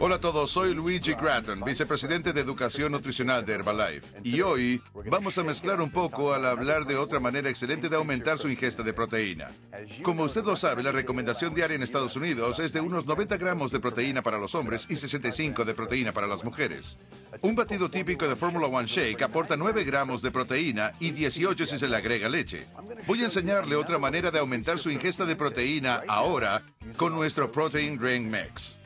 Hola a todos, soy Luigi Gratton, vicepresidente de Educación Nutricional de Herbalife. Y hoy vamos a mezclar un poco al hablar de otra manera excelente de aumentar su ingesta de proteína. Como usted lo sabe, la recomendación diaria en Estados Unidos es de unos 90 gramos de proteína para los hombres y 65 de proteína para las mujeres. Un batido típico de Formula One Shake aporta 9 gramos de proteína y 18 si se le agrega leche. Voy a enseñarle otra manera de aumentar su ingesta de proteína ahora con nuestro Protein Drink Mix.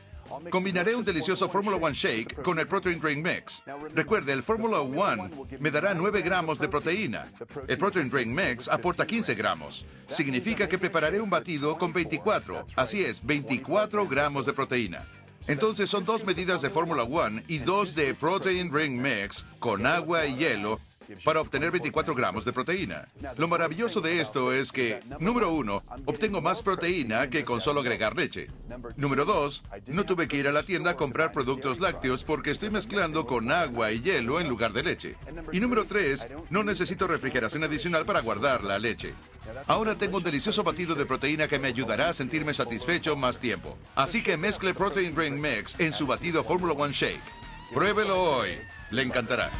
Combinaré un delicioso Formula One Shake con el Protein Drink Mix. Recuerde, el Formula One me dará 9 gramos de proteína. El Protein Drink Mix aporta 15 gramos. Significa que prepararé un batido con 24, así es, 24 gramos de proteína. Entonces son dos medidas de Formula One y dos de Protein Drink Mix con agua y hielo para obtener 24 gramos de proteína. Lo maravilloso de esto es que, número uno, obtengo más proteína que con solo agregar leche. Número dos, no tuve que ir a la tienda a comprar productos lácteos porque estoy mezclando con agua y hielo en lugar de leche. Y número tres, no necesito refrigeración adicional para guardar la leche. Ahora tengo un delicioso batido de proteína que me ayudará a sentirme satisfecho más tiempo. Así que mezcle Protein Drink Mix en su batido Formula One Shake. Pruébelo hoy. Le encantará.